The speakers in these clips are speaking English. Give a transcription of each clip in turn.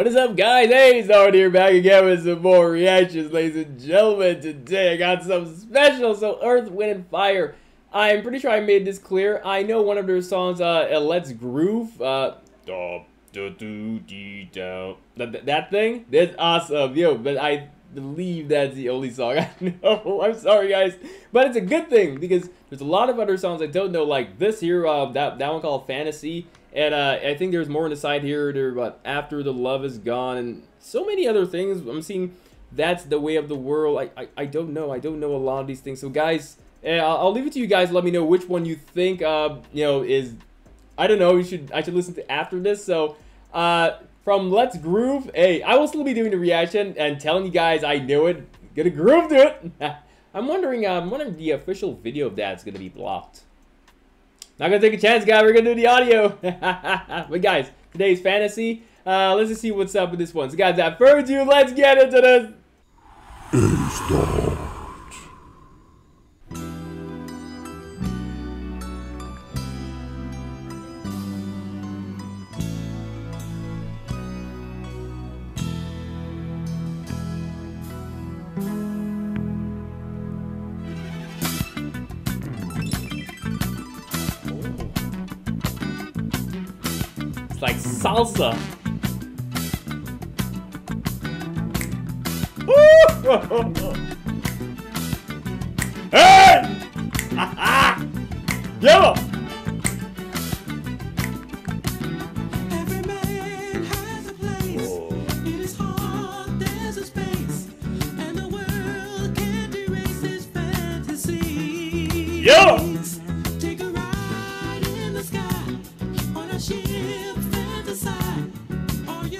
What is up, guys? Hey, it's Zard here, back again with some more reactions, ladies and gentlemen. Today I got something special. So, Earth, Wind, and Fire. I'm pretty sure I made this clear. I know one of their songs, uh, uh Let's Groove. Uh, that, that thing? That's awesome, yo. But I believe that's the only song I know. I'm sorry, guys, but it's a good thing because there's a lot of other songs I don't know, like this here. Uh, that that one called Fantasy. And uh, I think there's more on the side here. There, but after the love is gone, and so many other things. I'm seeing that's the way of the world. I, I, I don't know. I don't know a lot of these things. So guys, uh, I'll leave it to you guys. Let me know which one you think. Uh, you know, is I don't know. You should I should listen to after this. So, uh, from Let's Groove. Hey, I will still be doing the reaction and telling you guys I knew it. Gonna groove to it. I'm wondering. I'm um, wondering the official video of that's gonna be blocked. Not gonna take a chance, guys. We're gonna do the audio. but guys, today's fantasy. Uh, let's just see what's up with this one. So guys, I've heard you. Let's get into this. Like salsa. hey! Yo!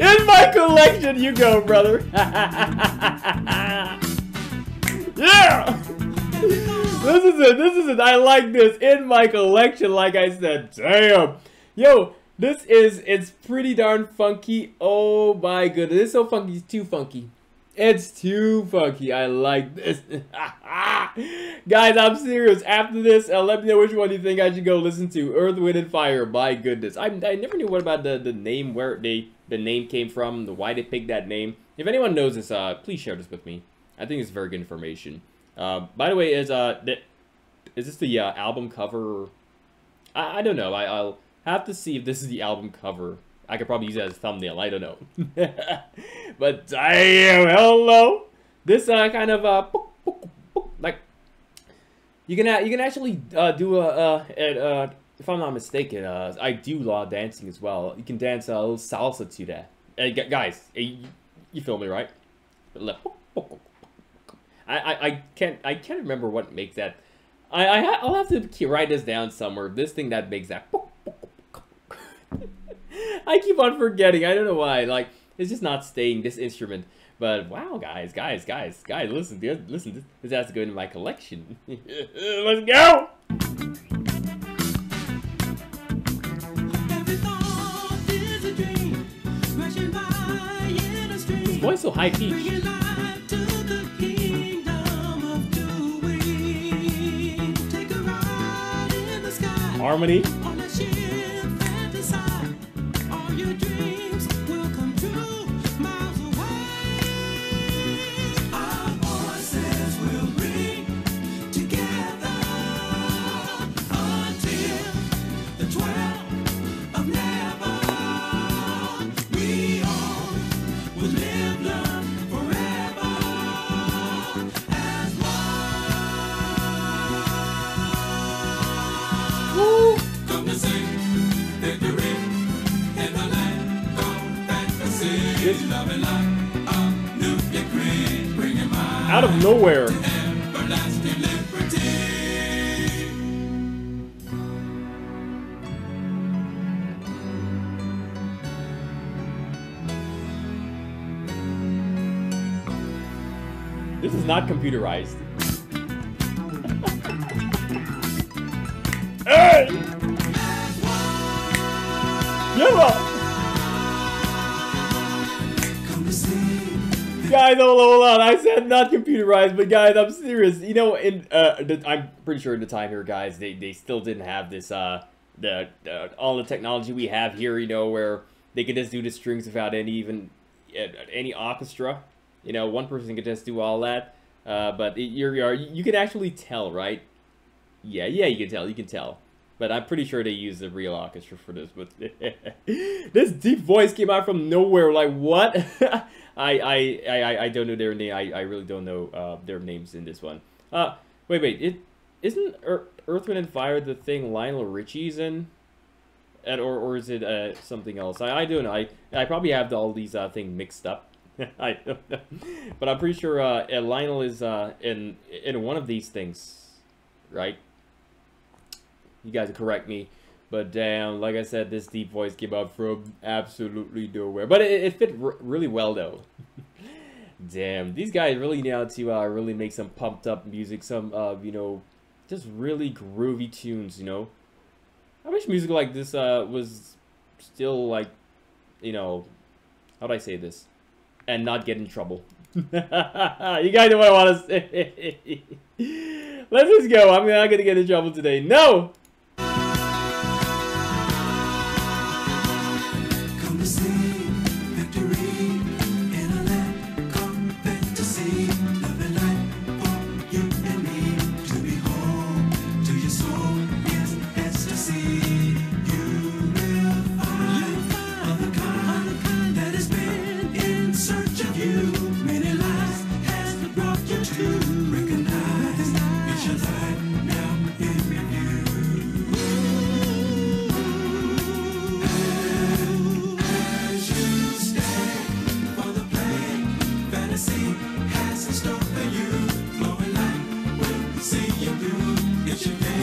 In my collection you go, brother. yeah! This is it. This is it. I like this. In my collection, like I said. Damn. Yo, this is, it's pretty darn funky. Oh my goodness. It's so funky. It's too funky. It's too funky. I like this. Guys, I'm serious. After this, uh, let me know which one you think I should go listen to. Earth, Wind, and Fire. My goodness. I, I never knew what about the, the name, where they the name came from, the why they picked that name. If anyone knows this, uh, please share this with me. I think it's very good information. Uh, by the way, is uh, is this the uh, album cover? I, I don't know. I, I'll have to see if this is the album cover. I could probably use it as a thumbnail. I don't know. but damn, hello. This uh, kind of uh, book, book, book, like you can you can actually uh, do a uh, uh, if I'm not mistaken, uh, I do a lot of dancing as well. You can dance a little salsa to that. Hey, guys, hey, you feel me, right? I, I, I can't I can't remember what makes that. I, I I'll have to write this down somewhere. This thing that makes that. I keep on forgetting. I don't know why. Like, it's just not staying this instrument. But wow, guys, guys, guys, guys, listen, listen. This, this has to go into my collection. Let's go. His voice so high pitched. Harmony. out of nowhere. This is not computerized. Guys, hold on, hold on. I said not computerized, but guys, I'm serious. You know, in uh, the, I'm pretty sure in the time here, guys, they, they still didn't have this uh the uh, all the technology we have here. You know, where they could just do the strings without any even uh, any orchestra. You know, one person could just do all that. Uh, but you're, you're you can actually tell, right? Yeah, yeah, you can tell. You can tell. But I'm pretty sure they used the real orchestra for this. But this deep voice came out from nowhere. Like what? I, I I I don't know their name. I, I really don't know uh, their names in this one. Uh, wait, wait. It isn't Earth, Earth, Wind, and Fire the thing Lionel Richie's in, and or or is it uh, something else? I, I don't know. I I probably have all these uh, things mixed up. I don't know, but I'm pretty sure uh, Lionel is uh, in in one of these things, right? You guys correct me. But damn, like I said, this deep voice came out from absolutely nowhere. But it, it fit really well, though. damn, these guys really how to uh, really make some pumped up music, some, uh, you know, just really groovy tunes, you know. I wish music like this uh, was still, like, you know, how do I say this? And not get in trouble. you guys know what I want to say. Let's just go. I'm not to get in trouble today. No!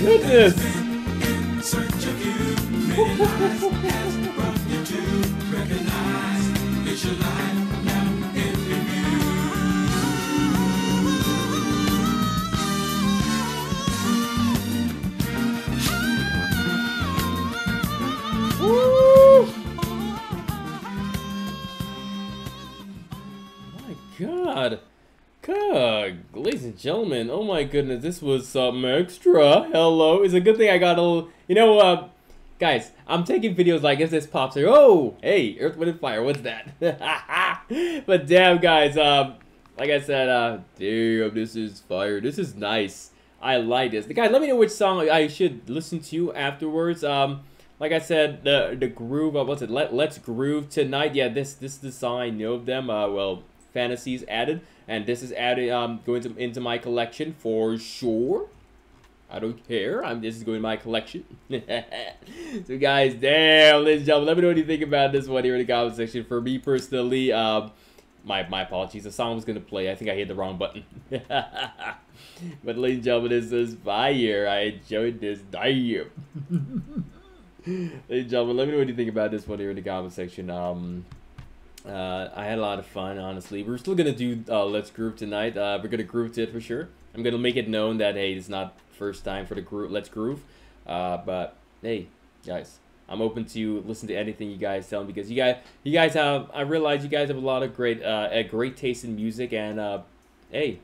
goodness! Gentlemen, oh my goodness, this was something extra. Hello, it's a good thing I got a little, you know, uh, guys, I'm taking videos like if this pops here, oh, hey, Earth, Wind, and Fire, what's that? but damn, guys, um, like I said, uh, damn, this is fire, this is nice. I like this. The guys, let me know which song I should listen to afterwards. Um, like I said, the the groove, uh, what's it? Let Let's Groove tonight. Yeah, this this song I know of them. Uh, well, fantasies added, and this is added um going to, into my collection for sure. I don't care. I'm this is going my collection. so guys, damn, ladies and gentlemen, let me know what you think about this one here in the comment section. For me personally, um, my my apologies. The song was gonna play. I think I hit the wrong button. but ladies and gentlemen, this is fire. I enjoyed this. Damn. ladies and gentlemen, let me know what you think about this one here in the comment section. Um. Uh, I had a lot of fun, honestly. We're still gonna do uh, Let's Groove tonight. Uh, we're gonna groove to it for sure. I'm gonna make it known that hey, it's not first time for the group. Let's Groove. Uh, but hey, guys, I'm open to listen to anything you guys tell me because you guys, you guys have. I realize you guys have a lot of great, uh, great taste in music, and uh, hey,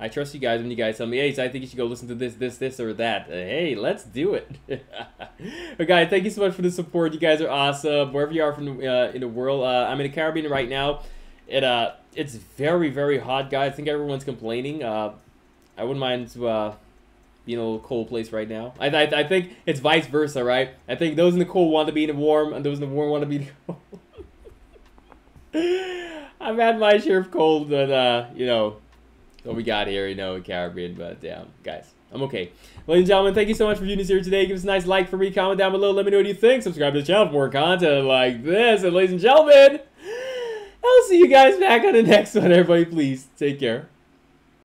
I trust you guys when you guys tell me, hey, so I think you should go listen to this, this, this, or that. Uh, hey, let's do it. but guys, thank you so much for the support. You guys are awesome. Wherever you are from uh, in the world, uh, I'm in the Caribbean right now. It uh, it's very, very hot, guys. I think everyone's complaining. Uh, I wouldn't mind to uh, be in a little cold place right now. I, I, I think it's vice versa, right? I think those in the cold want to be in the warm, and those in the warm want to be in the cold. I've had my share of cold, but, uh, you know, what we got here, you know, in Caribbean, but damn, guys. I'm okay. Ladies and gentlemen, thank you so much for viewing this here today. Give us a nice like for me, comment down below, let me know what you think. Subscribe to the channel for more content like this. And ladies and gentlemen, I'll see you guys back on the next one. Everybody, please take care.